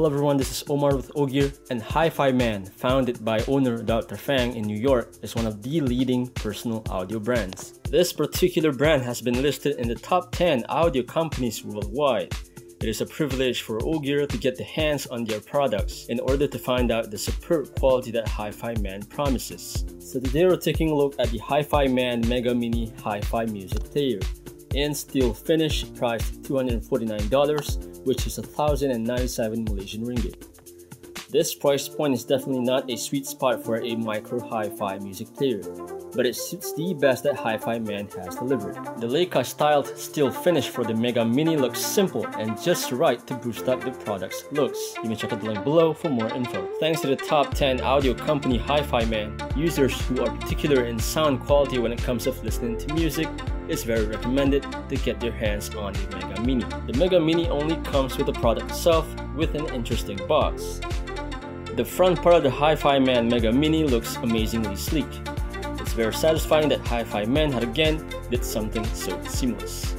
Hello everyone, this is Omar with O-Gear and Hifiman, founded by owner Dr. Fang in New York, is one of the leading personal audio brands. This particular brand has been listed in the top 10 audio companies worldwide. It is a privilege for O-Gear to get the hands on their products in order to find out the superb quality that Hifiman promises. So today we're taking a look at the Hifiman Mega Mini Hi-Fi Music Player in steel finish priced $249 which is 1097 Malaysian ringgit. This price point is definitely not a sweet spot for a micro hi-fi music player, but it suits the best that Hifiman has delivered. The Leica styled steel finish for the Megamini looks simple and just right to boost up the product's looks. You may check out the link below for more info. Thanks to the top 10 audio company Hifiman, users who are particular in sound quality when it comes to listening to music it's very recommended to get your hands on the Megamini. The Megamini only comes with the product itself with an interesting box. The front part of the Hifiman Mega Mini looks amazingly sleek. It's very satisfying that Hifiman had again did something so seamless.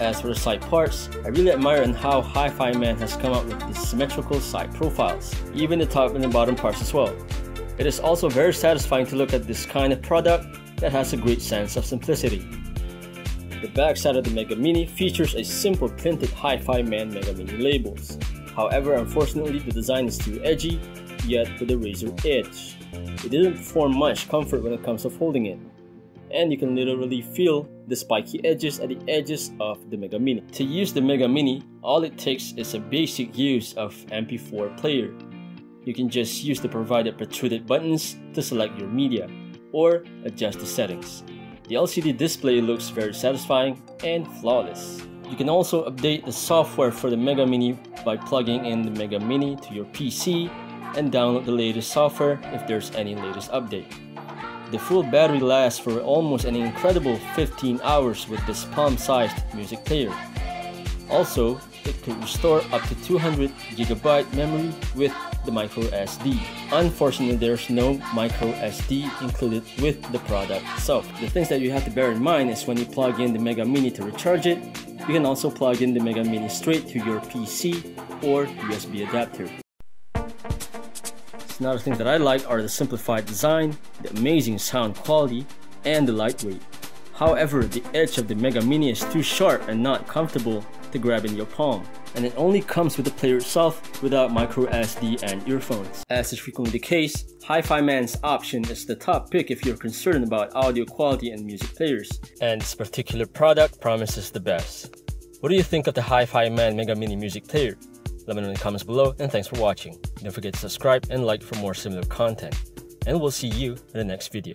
As for the side parts, I really admire on how Hifiman has come up with the symmetrical side profiles, even the top and the bottom parts as well. It is also very satisfying to look at this kind of product that has a great sense of simplicity. The back side of the Megamini features a simple printed Hifiman Mega Mini labels. However, unfortunately, the design is too edgy, yet with a razor edge. It didn't perform much comfort when it comes to folding it. And you can literally feel the spiky edges at the edges of the Megamini. To use the Megamini, all it takes is a basic use of MP4 player. You can just use the provided protruded buttons to select your media, or adjust the settings. The LCD display looks very satisfying and flawless. You can also update the software for the Megamini by plugging in the Megamini to your PC and download the latest software if there's any latest update. The full battery lasts for almost an incredible 15 hours with this palm-sized music player. Also, it could restore up to 200 GB memory with the micro SD. Unfortunately, there's no micro SD included with the product itself. The things that you have to bear in mind is when you plug in the Megamini to recharge it, you can also plug in the Megamini straight to your PC or USB adapter. Another thing that I like are the simplified design, the amazing sound quality, and the lightweight. However, the edge of the Megamini is too sharp and not comfortable to grab in your palm, and it only comes with the player itself without micro SD and earphones. As is frequently the case, Hifiman's option is the top pick if you're concerned about audio quality and music players, and this particular product promises the best. What do you think of the Hi-Fi Man Megamini music player? Let me know in the comments below and thanks for watching. Don't forget to subscribe and like for more similar content. And we'll see you in the next video.